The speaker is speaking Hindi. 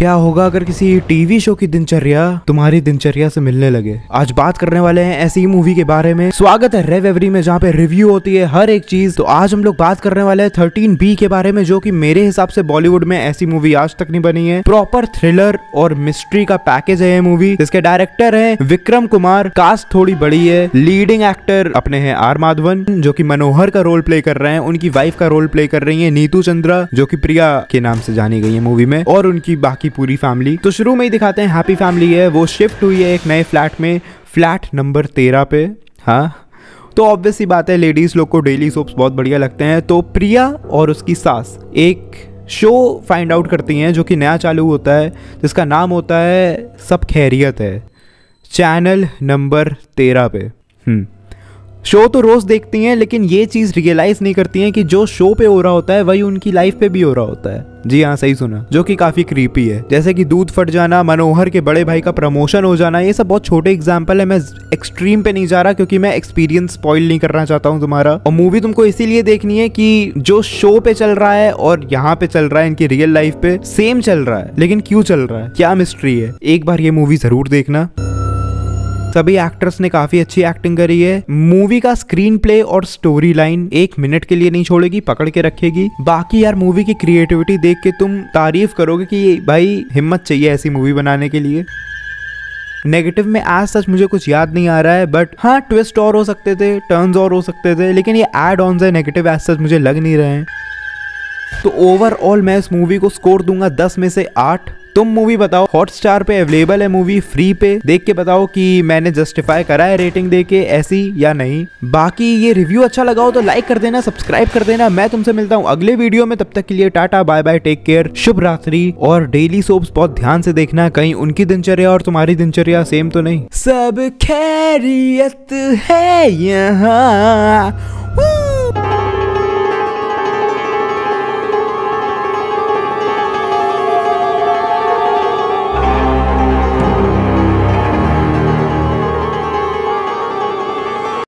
क्या होगा अगर किसी टीवी शो की दिनचर्या तुम्हारी दिनचर्या से मिलने लगे? आज बात करने वाले हैं ऐसी मूवी के बारे में। स्वागत है रेव एवरी में, जहाँ पे रिव्यू होती है हर एक चीज़। तो आज हम लोग बात करने वाले हैं थर्टीन बी के बारे में, जो कि मेरे हिसाब से बॉलीवुड में ऐसी मूवी आज तक नहीं बनी है। प्रॉपर थ्रिलर और मिस्ट्री का पैकेज है ये मूवी जिसके डायरेक्टर है विक्रम कुमार कास्ट थोड़ी बड़ी है। लीडिंग एक्टर अपने हैं आर माधवन जो की मनोहर का रोल प्ले कर रहे हैं। उनकी वाइफ का रोल प्ले कर रही है नीतू चंद्रा, जो की प्रिया के नाम से जानी गई है मूवी में। और उनकी बाकी पूरी फैमिली तो शुरू में ही दिखाते हैं हैप्पी फैमिली है, वो शिफ्ट हुई है एक नए फ्लैट में फ्लैट नंबर तेरह पे हाँ। तो ऑब्वियस सी बात है लेडीज़ लोग को डेली सोप्स बहुत बढ़िया लगते हैं। तो प्रिया और उसकी सास एक शो फाइंड आउट करती हैं, जो कि नया चालू होता है, जिसका नाम होता है, सब खैरियत है। चैनल नंबर तेरह पे। हम्म। शो तो रोज देखती हैं, लेकिन ये चीज़ रियलाइज़ नहीं करती हैं कि जो शो पे हो रहा होता है, वही उनकी लाइफ पे भी हो रहा होता है। जी हाँ सही सुना। जो कि काफ़ी क्रीपी है। जैसे कि दूध फट जाना, मनोहर के बड़े भाई का प्रमोशन हो जाना, ये सब बहुत छोटे एग्ज़ाम्पल है। मैं एक्सट्रीम पे नहीं जा रहा, क्योंकि मैं एक्सपीरियंस स्पॉइल नहीं करना चाहता हूँ तुम्हारा। और मूवी तुमको इसीलिए देखनी है कि जो शो पे चल रहा है और यहाँ पे चल रहा है, इनकी रियल लाइफ पे सेम चल रहा है। लेकिन क्यों चल रहा है? क्या मिस्ट्री है? एक बार ये मूवी ज़रूर देखना। सभी एक्टर्स ने काफ़ी अच्छी एक्टिंग करी है। मूवी का स्क्रीन प्ले और स्टोरी लाइन एक मिनट के लिए नहीं छोड़ेगी, पकड़ के रखेगी। बाकी यार मूवी की क्रिएटिविटी देख के तुम तारीफ़ करोगे कि भाई हिम्मत चाहिए ऐसी मूवी बनाने के लिए। नेगेटिव में आज सच मुझे कुछ याद नहीं आ रहा है बट हाँ ट्विस्ट और हो सकते थे टर्न्स और हो सकते थे, लेकिन ये एड ऑन है नेगेटिव एज सच मुझे लग नहीं रहे हैं। तो ओवरऑल मैं इस मूवी को स्कोर दूँगा दस में से आठ। तुम मूवी बताओ। हॉटस्टार पे अवेलेबल है मूवी फ्री पे। देख के बताओ कि मैंने जस्टिफाई करा है रेटिंग दे के, ऐसी या नहीं। बाकी ये रिव्यू अच्छा लगा हो तो लाइक कर देना सब्सक्राइब कर देना। मैं तुमसे मिलता हूँ अगले वीडियो में। तब तक के लिए tata bye bye take care शुभ रात्रि। और डेली सोप्स बहुत ध्यान से देखना, कहीं उनकी दिनचर्या और तुम्हारी दिनचर्या सेम तो नहीं। सब खैरियत है यहाँ।